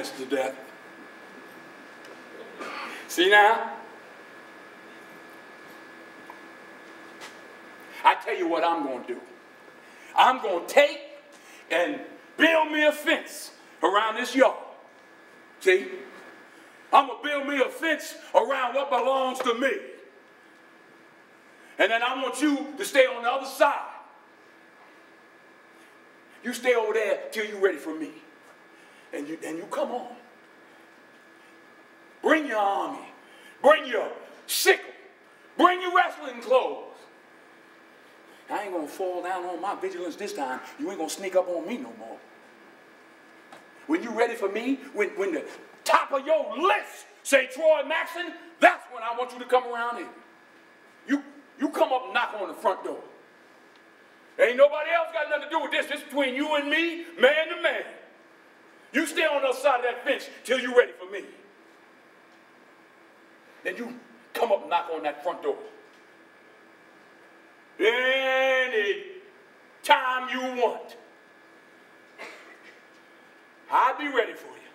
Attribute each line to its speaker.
Speaker 1: Mr. Death. See now? I tell you what I'm going to do. I'm going to take and build me a fence around this yard. See? I'm going to build me a fence around what belongs to me. And then I want you to stay on the other side. You stay over there till you're ready for me. And you, and you come on. Bring your army. Bring your sickle. Bring your wrestling clothes. I ain't going to fall down on my vigilance this time. You ain't going to sneak up on me no more. When you ready for me, when, when the top of your list say Troy Maxson, that's when I want you to come around here. You, you come up knock on the front door. Ain't nobody else got nothing to do with this. This between you and me, man to man. You stay on the other side of that fence till you're ready for me. Then you come up knock on that front door. Any time you want. I'll be ready for you.